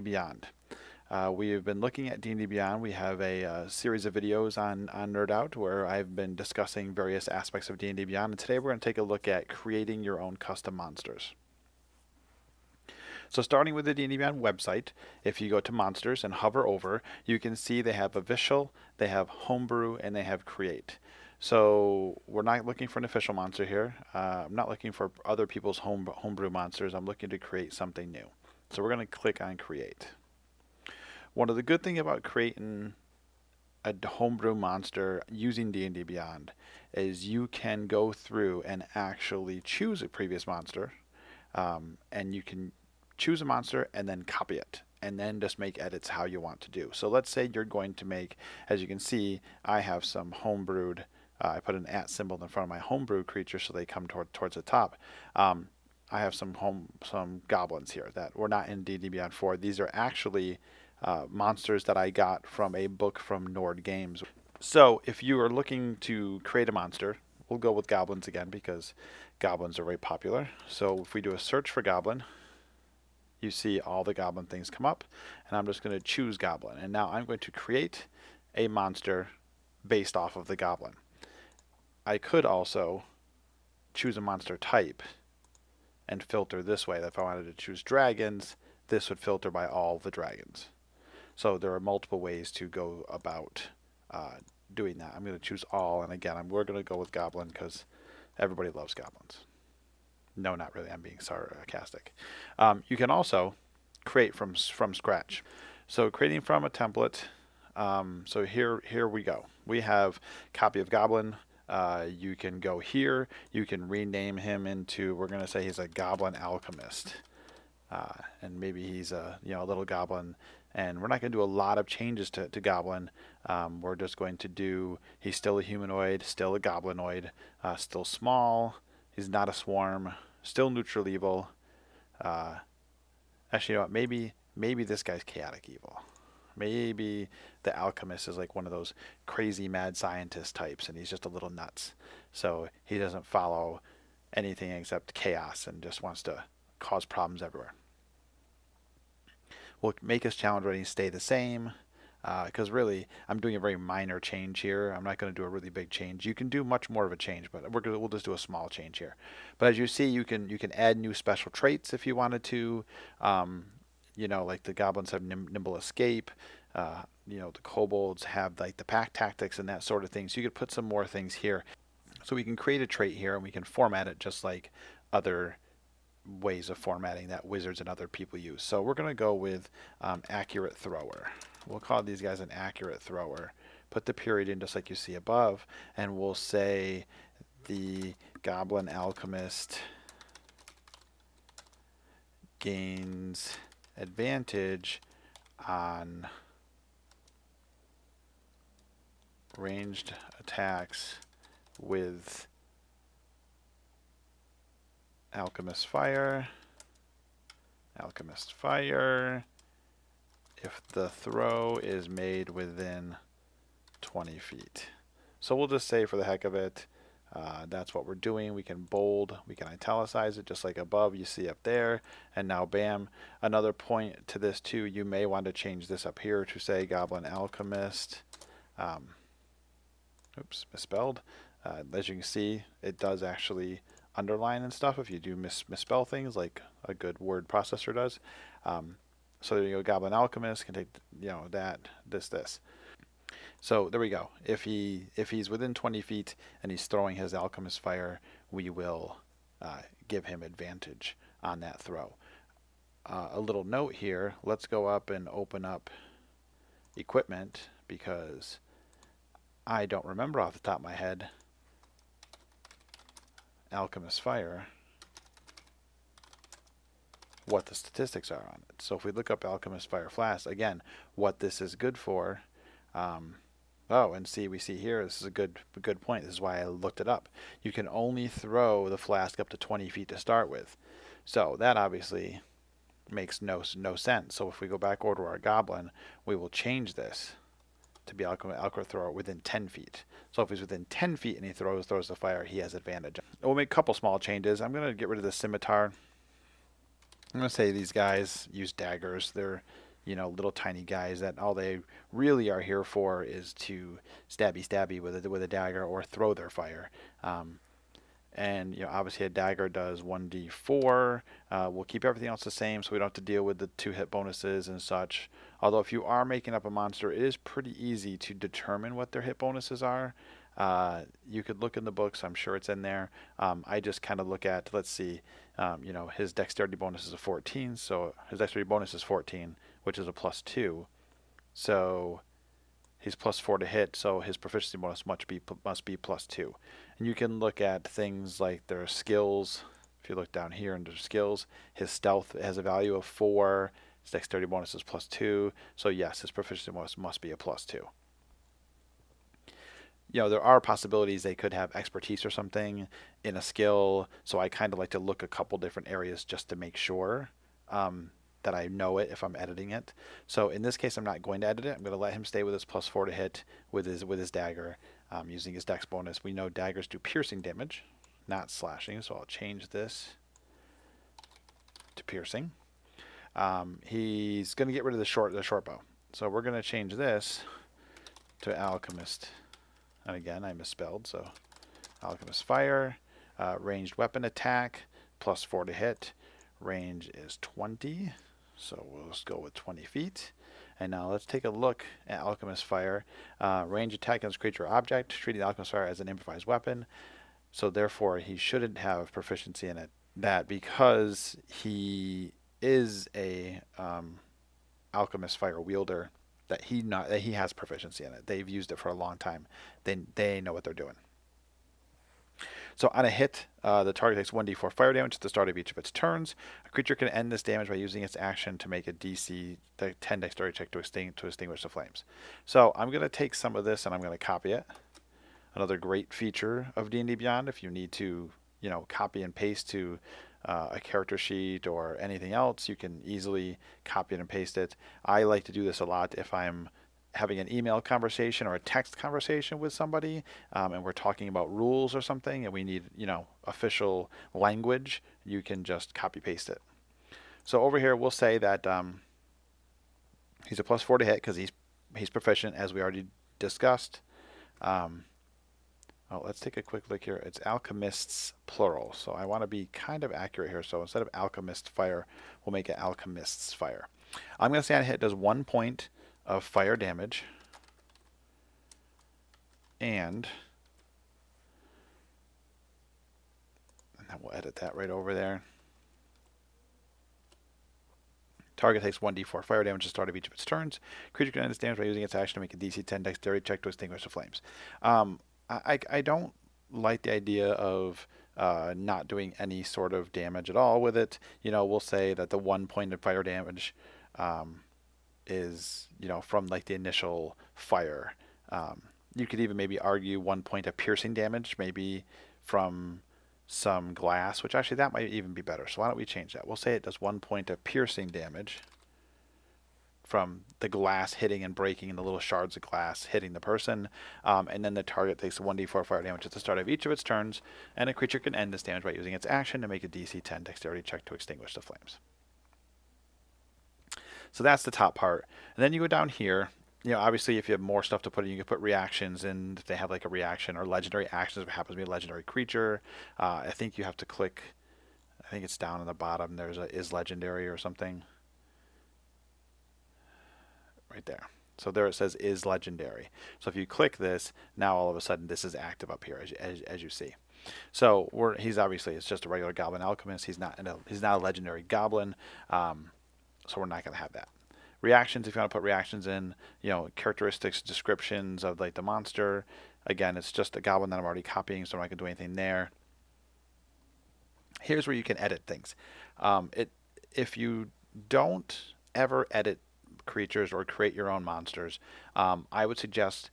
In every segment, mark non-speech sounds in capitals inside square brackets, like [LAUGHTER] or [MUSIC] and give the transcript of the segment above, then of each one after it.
Beyond. Uh, we have been looking at D&D Beyond. We have a uh, series of videos on, on Nerd Out where I've been discussing various aspects of D&D Beyond. And today we're going to take a look at creating your own custom monsters. So starting with the D&D Beyond website, if you go to Monsters and hover over, you can see they have Official, they have Homebrew, and they have Create. So we're not looking for an official monster here. Uh, I'm not looking for other people's home homebrew monsters. I'm looking to create something new. So we're going to click on Create. One of the good things about creating a homebrew monster using D&D Beyond is you can go through and actually choose a previous monster, um, and you can choose a monster and then copy it and then just make edits how you want to do. So let's say you're going to make, as you can see, I have some homebrewed uh, I put an at symbol in front of my homebrew creature so they come toward, towards the top. Um, I have some home some goblins here that were not in D&D Beyond 4. These are actually uh, monsters that I got from a book from Nord Games. So if you are looking to create a monster, we'll go with goblins again because goblins are very popular. So if we do a search for goblin, you see all the goblin things come up and I'm just going to choose goblin and now I'm going to create a monster based off of the goblin. I could also choose a monster type and filter this way. If I wanted to choose dragons, this would filter by all the dragons. So there are multiple ways to go about uh, doing that. I'm going to choose all, and again, I'm, we're going to go with goblin because everybody loves goblins. No, not really. I'm being sarcastic. Um, you can also create from from scratch. So creating from a template. Um, so here here we go. We have copy of goblin uh, you can go here. You can rename him into, we're going to say he's a goblin alchemist. Uh, and maybe he's a you know a little goblin. And we're not going to do a lot of changes to, to Goblin. Um, we're just going to do, he's still a humanoid, still a goblinoid, uh, still small, he's not a swarm, still neutral evil. Uh, actually, you know what, maybe, maybe this guy's chaotic evil. Maybe the alchemist is like one of those crazy mad scientist types and he's just a little nuts. So he doesn't follow anything except chaos and just wants to cause problems everywhere. We'll make his challenge rating stay the same because uh, really I'm doing a very minor change here. I'm not going to do a really big change. You can do much more of a change, but we're gonna, we'll just do a small change here. But as you see, you can you can add new special traits if you wanted to. Um, you know, like the goblins have nim nimble escape. Uh, you know, the kobolds have like the pack tactics and that sort of thing. So you could put some more things here. So we can create a trait here and we can format it just like other ways of formatting that wizards and other people use. So we're going to go with um, accurate thrower. We'll call these guys an accurate thrower. Put the period in just like you see above and we'll say the goblin alchemist gains advantage on ranged attacks with Alchemist Fire, Alchemist Fire, if the throw is made within 20 feet. So we'll just say for the heck of it, uh, that's what we're doing. We can bold, we can italicize it just like above you see up there. And now bam, another point to this too, you may want to change this up here to say Goblin Alchemist. Um, oops, misspelled. Uh, as you can see, it does actually underline and stuff if you do mis misspell things like a good word processor does. Um, so there you go, Goblin Alchemist can take, you know, that, this, this. So there we go. If he if he's within 20 feet and he's throwing his alchemist fire, we will uh, give him advantage on that throw. Uh, a little note here. Let's go up and open up equipment because I don't remember off the top of my head alchemist fire what the statistics are on it. So if we look up alchemist fire flask again, what this is good for. Um, Oh, and see, we see here, this is a good, good point. This is why I looked it up. You can only throw the flask up to 20 feet to start with. So that obviously makes no, no sense. So if we go back over to our goblin, we will change this to be alchemy thrower within 10 feet. So if he's within 10 feet and he throws throws the fire, he has advantage. We'll make a couple small changes. I'm going to get rid of the scimitar I'm going to say these guys use daggers. They're, you know, little tiny guys that all they really are here for is to stabby stabby with a, with a dagger or throw their fire. Um, and you know, obviously a dagger does 1d4. Uh, we'll keep everything else the same, so we don't have to deal with the to hit bonuses and such. Although if you are making up a monster, it is pretty easy to determine what their hit bonuses are. Uh, you could look in the books. I'm sure it's in there. Um, I just kind of look at, let's see, um, you know, his dexterity bonus is a 14, so his dexterity bonus is 14, which is a plus two. So he's plus four to hit, so his proficiency bonus must be must be plus two. And you can look at things like their skills. If you look down here under skills, his stealth has a value of four. His dexterity bonus is plus two. So yes, his proficiency bonus must be a plus two you know, there are possibilities they could have expertise or something in a skill. So I kind of like to look a couple different areas just to make sure um, that I know it if I'm editing it. So in this case, I'm not going to edit it. I'm going to let him stay with his plus four to hit with his with his dagger um, using his dex bonus. We know daggers do piercing damage, not slashing. So I'll change this to piercing. Um, he's going to get rid of the short the short bow. So we're going to change this to alchemist and again, I misspelled, so Alchemist Fire. Uh, ranged weapon attack, plus 4 to hit. Range is 20, so we'll just go with 20 feet. And now let's take a look at Alchemist Fire. Uh, range attack against creature object, treating Alchemist Fire as an improvised weapon. So therefore, he shouldn't have proficiency in it. That because he is a um, Alchemist Fire wielder, that he not that he has proficiency in it. They've used it for a long time. They they know what they're doing. So on a hit, uh, the target takes 1d4 fire damage at the start of each of its turns. A creature can end this damage by using its action to make a DC 10 dexterity check to, extinguish, to extinguish the flames. So I'm going to take some of this and I'm going to copy it. Another great feature of D&D Beyond, if you need to, you know, copy and paste to uh, a character sheet or anything else, you can easily copy and paste it. I like to do this a lot if I'm having an email conversation or a text conversation with somebody um, and we're talking about rules or something and we need you know official language you can just copy paste it so over here we'll say that um, he's a plus four to hit because he's he's proficient as we already discussed um, Oh, let's take a quick look here. It's alchemists plural. So I want to be kind of accurate here. So instead of alchemist fire, we'll make it alchemists fire. I'm going to say on hit does one point of fire damage. And, and then we'll edit that right over there. Target takes 1d4 fire damage at the start of each of its turns. Creature can end its damage by using its action to make a DC 10 dexterity check to extinguish the flames. Um, I, I don't like the idea of uh, not doing any sort of damage at all with it. You know, we'll say that the one point of fire damage um, is, you know, from like the initial fire. Um, you could even maybe argue one point of piercing damage, maybe from some glass, which actually that might even be better. So why don't we change that? We'll say it does one point of piercing damage from the glass hitting and breaking and the little shards of glass hitting the person. Um, and then the target takes 1d4 fire damage at the start of each of its turns, and a creature can end this damage by using its action to make a DC 10 dexterity check to extinguish the flames. So that's the top part. And then you go down here. You know, obviously, if you have more stuff to put in, you can put reactions in. If they have like a reaction or legendary actions, if it happens to be a legendary creature, uh, I think you have to click. I think it's down on the bottom. There's a is legendary or something right there. So there it says is legendary. So if you click this, now all of a sudden this is active up here as, as, as you see. So he's obviously it's just a regular goblin alchemist. He's not a, he's not a legendary goblin. Um, so we're not going to have that. Reactions, if you want to put reactions in, you know, characteristics, descriptions of like the monster. Again, it's just a goblin that I'm already copying, so going to do anything there. Here's where you can edit things. Um, it if you don't ever edit creatures or create your own monsters. Um, I would suggest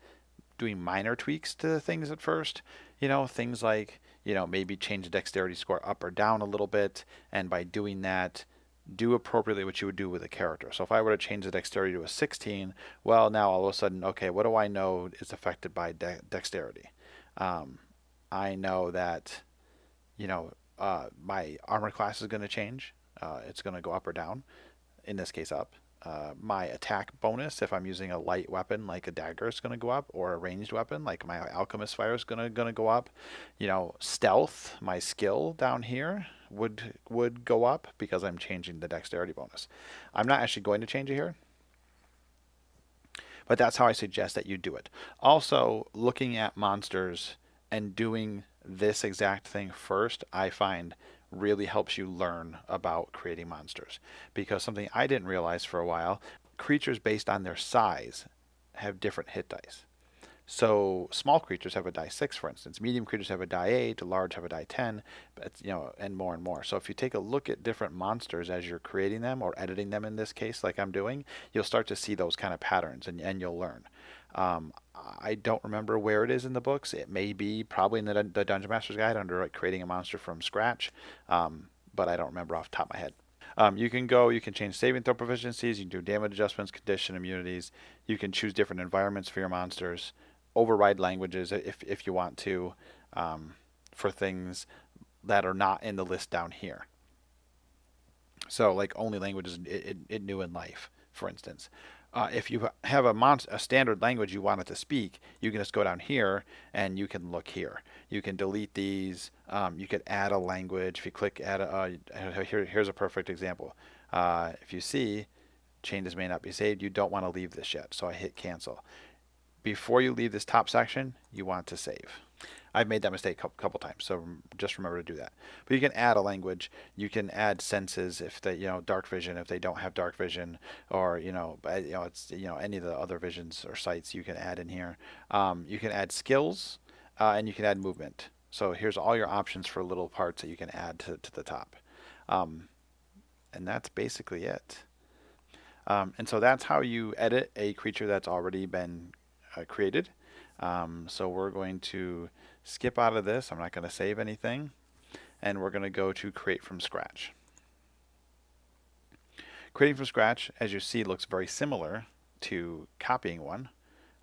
doing minor tweaks to the things at first. You know, things like, you know, maybe change the dexterity score up or down a little bit. And by doing that, do appropriately what you would do with a character. So if I were to change the dexterity to a 16, well, now all of a sudden, okay, what do I know is affected by de dexterity? Um, I know that, you know, uh, my armor class is going to change uh, it's going to go up or down. In this case, up. Uh, my attack bonus, if I'm using a light weapon like a dagger, is going to go up, or a ranged weapon like my alchemist fire is going to going to go up. You know, stealth, my skill down here would would go up because I'm changing the dexterity bonus. I'm not actually going to change it here, but that's how I suggest that you do it. Also, looking at monsters and doing this exact thing first, I find really helps you learn about creating monsters. Because something I didn't realize for a while, creatures based on their size have different hit dice. So small creatures have a die six, for instance. Medium creatures have a die eight. Large have a die ten. But you know, and more and more. So if you take a look at different monsters as you're creating them or editing them in this case, like I'm doing, you'll start to see those kind of patterns, and and you'll learn. Um, I don't remember where it is in the books. It may be probably in the, the Dungeon Master's Guide under like, creating a monster from scratch, um, but I don't remember off the top of my head. Um, you can go, you can change saving throw proficiencies, you can do damage adjustments, condition immunities. You can choose different environments for your monsters, override languages if, if you want to, um, for things that are not in the list down here. So, like only languages it, it, it knew in life, for instance. Uh, if you have a, mon- a standard language you want it to speak, you can just go down here and you can look here. You can delete these. Um, you could add a language. If you click add, a, uh, here, here's a perfect example. Uh, if you see changes may not be saved, you don't want to leave this yet. So I hit cancel. Before you leave this top section, you want to save. I've made that mistake a couple times, so just remember to do that. But you can add a language. You can add senses if they, you know, dark vision if they don't have dark vision, or you know, you know, it's you know any of the other visions or sights you can add in here. Um, you can add skills, uh, and you can add movement. So here's all your options for little parts that you can add to, to the top. Um, and that's basically it. Um, and so that's how you edit a creature that's already been uh, created. Um, so we're going to skip out of this. I'm not going to save anything. And we're going to go to create from scratch. Creating from scratch, as you see, looks very similar to copying one.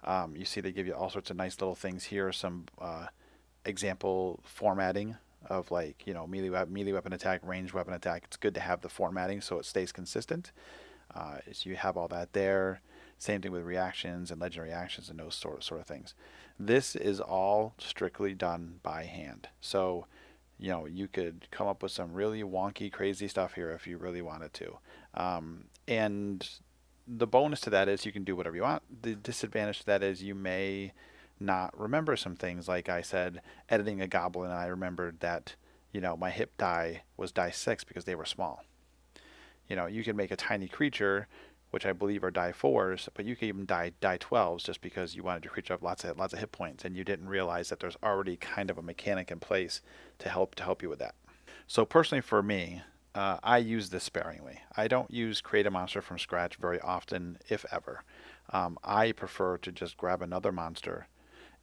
Um, you see they give you all sorts of nice little things here, some uh, example formatting of like, you know, melee, we melee weapon attack, ranged weapon attack. It's good to have the formatting so it stays consistent. Uh, so you have all that there. Same thing with reactions and legend reactions and those sort of, sort of things. This is all strictly done by hand. So, you know, you could come up with some really wonky, crazy stuff here if you really wanted to. Um, and the bonus to that is you can do whatever you want. The disadvantage to that is you may not remember some things. Like I said, editing a goblin, I remembered that, you know, my hit die was die six because they were small. You know, you can make a tiny creature which I believe are die fours, but you can even die die twelves just because you wanted your creature to have lots of lots of hit points, and you didn't realize that there's already kind of a mechanic in place to help to help you with that. So personally, for me, uh, I use this sparingly. I don't use create a monster from scratch very often, if ever. Um, I prefer to just grab another monster,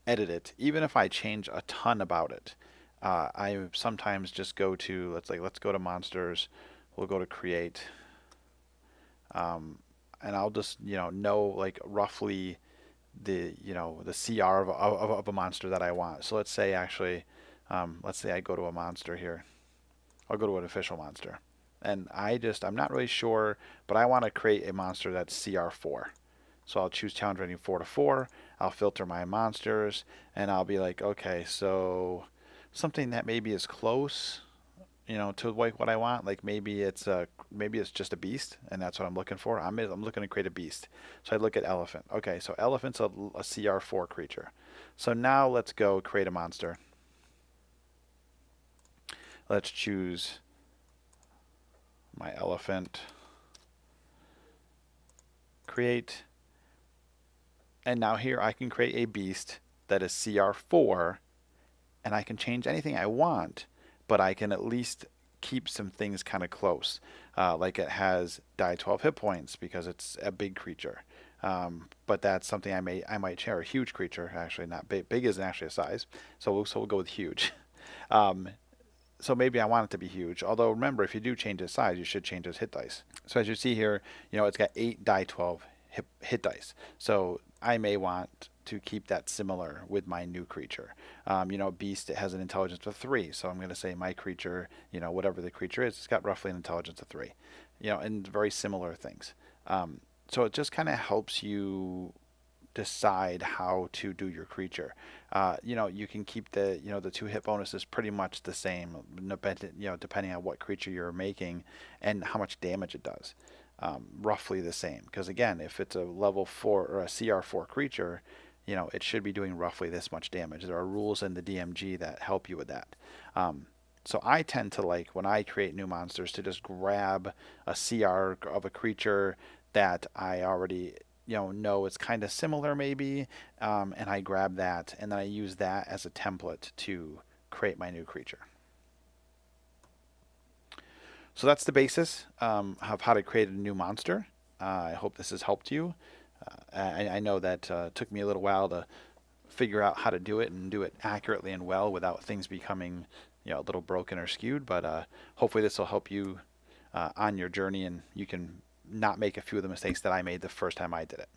edit it, even if I change a ton about it. Uh, I sometimes just go to let's like let's go to monsters. We'll go to create. Um, and I'll just you know know like roughly the you know the CR of, of, of a monster that I want. So let's say actually, um, let's say I go to a monster here. I'll go to an official monster, and I just I'm not really sure, but I want to create a monster that's CR4. So I'll choose challenge rating four to four. I'll filter my monsters, and I'll be like, okay, so something that maybe is close you know, to like what I want. Like maybe it's a maybe it's just a beast, and that's what I'm looking for. I'm I'm looking to create a beast. So I look at elephant. Okay, so elephant's a, a CR4 creature. So now let's go create a monster. Let's choose my elephant. Create. And now here I can create a beast that is CR4 and I can change anything I want but I can at least keep some things kind of close. Uh, like it has die 12 hit points because it's a big creature. Um, but that's something I may I might share. A huge creature, actually not big. Big isn't actually a size, so we'll, so we'll go with huge. [LAUGHS] Um, so maybe I want it to be huge. Although remember, if you do change its size, you should change its hit dice. So as you see here, you know it's got eight die 12 hit, hit dice. So I may want to keep that similar with my new creature. Um, you know, beast it has an intelligence of three, so I'm going to say my creature, you know, whatever the creature is, it's got roughly an intelligence of three. You know, and very similar things. Um, so it just kind of helps you decide how to do your creature. Uh, you know, you can keep the you know the to hit bonuses pretty much the same, you know, depending on what creature you're making and how much damage it does. Um, roughly the same. Because again, if it's a level four or a CR four creature, you know, it should be doing roughly this much damage. There are rules in the DMG that help you with that. Um, so I tend to like when I create new monsters to just grab a CR of a creature that I already you know know it's kind of similar maybe um, and I grab that and then I use that as a template to create my new creature. So that's the basis um, of how to create a new monster. Uh, I hope this has helped you. Uh, I, I, know that uh, took me a little while to figure out how to do it and do it accurately and well without things becoming you know a little broken or skewed. But uh, hopefully this will help you uh, on your journey and you can not make a few of the mistakes that I made the first time I did it.